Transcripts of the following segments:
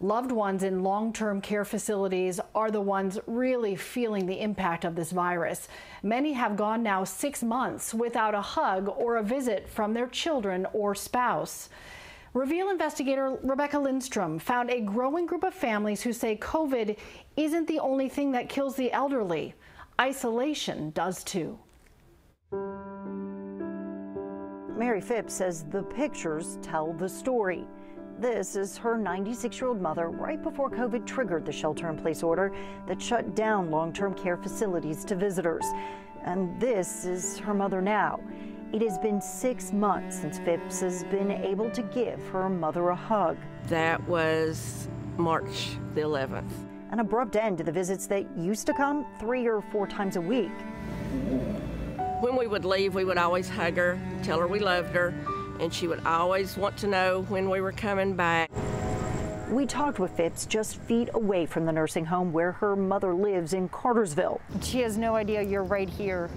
Loved ones in long term care facilities are the ones really feeling the impact of this virus. Many have gone now six months without a hug or a visit from their children or spouse. Reveal investigator Rebecca Lindstrom found a growing group of families who say COVID isn't the only thing that kills the elderly. Isolation does too. Mary Phipps says the pictures tell the story. This is her 96 year old mother right before COVID triggered the shelter in place order that shut down long term care facilities to visitors. And this is her mother now. It has been six months since Phipps has been able to give her mother a hug. That was March the 11th. An abrupt end to the visits that used to come three or four times a week. When we would leave, we would always hug her, tell her we loved her, and she would always want to know when we were coming back. We talked with Phipps just feet away from the nursing home where her mother lives in Cartersville. She has no idea you're right here.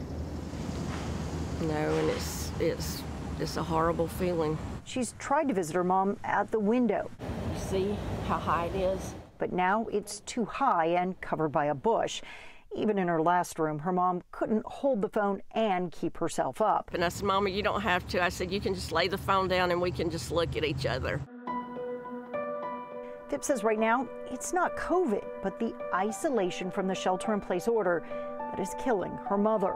No, and it's it's it's a horrible feeling. She's tried to visit her mom at the window. See how high it is? But now it's too high and covered by a bush. Even in her last room, her mom couldn't hold the phone and keep herself up. And I said, Mama, you don't have to. I said, you can just lay the phone down and we can just look at each other. Phipps says right now it's not COVID, but the isolation from the shelter in place order that is killing her mother.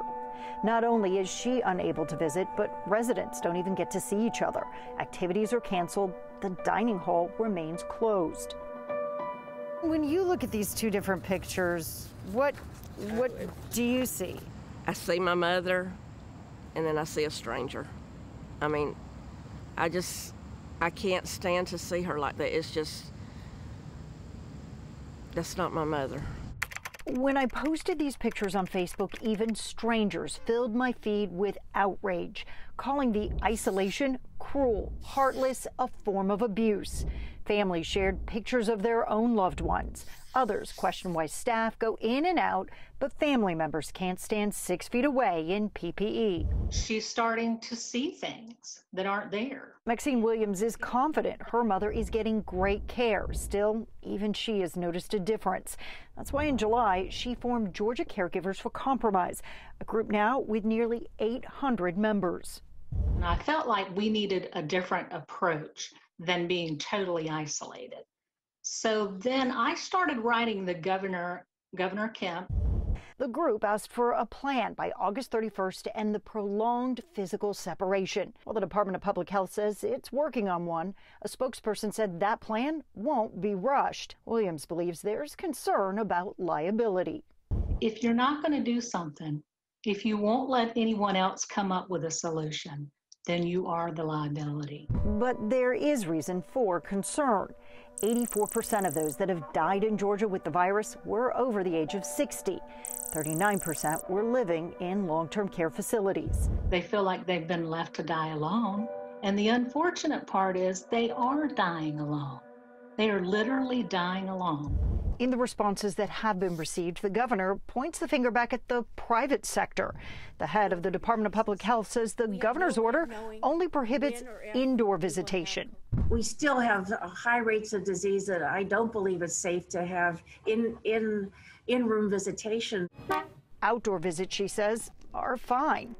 Not only is she unable to visit, but residents don't even get to see each other. Activities are canceled, the dining hall remains closed. When you look at these two different pictures, what what do you see? I see my mother and then I see a stranger. I mean, I just I can't stand to see her like that. It's just that's not my mother. When I posted these pictures on Facebook, even strangers filled my feed with outrage, calling the isolation cruel, heartless, a form of abuse. Families shared pictures of their own loved ones. Others question why staff go in and out, but family members can't stand six feet away in PPE. She's starting to see things that aren't there. Maxine Williams is confident her mother is getting great care. Still, even she has noticed a difference. That's why in July, she formed Georgia Caregivers for Compromise, a group now with nearly 800 members. And I felt like we needed a different approach than being totally isolated. So then I started writing the governor, Governor Kemp. The group asked for a plan by August 31st to end the prolonged physical separation. Well, the Department of Public Health says it's working on one. A spokesperson said that plan won't be rushed. Williams believes there's concern about liability. If you're not going to do something, if you won't let anyone else come up with a solution, then you are the liability. But there is reason for concern. 84% of those that have died in Georgia with the virus were over the age of 60. 39% were living in long term care facilities. They feel like they've been left to die alone. And the unfortunate part is they are dying alone. They are literally dying alone. In the responses that have been received, the governor points the finger back at the private sector. The head of the Department of Public Health says the governor's order only prohibits indoor visitation. We still have uh, high rates of disease that I don't believe it's safe to have in in in room visitation. Outdoor visits, she says, are fine.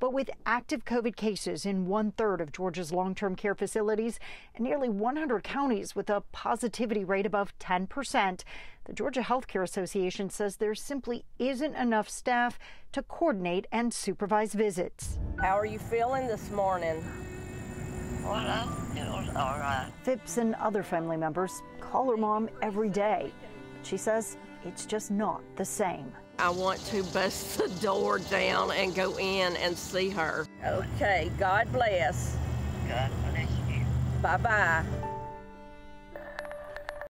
But with active COVID cases in one third of Georgia's long term care facilities and nearly 100 counties with a positivity rate above 10%, the Georgia Healthcare Association says there simply isn't enough staff to coordinate and supervise visits. How are you feeling this morning? Well, I feel all right. Phipps and other family members call her mom every day. She says it's just not the same. I want to bust the door down and go in and see her. Okay, God bless. God bless you. Bye bye.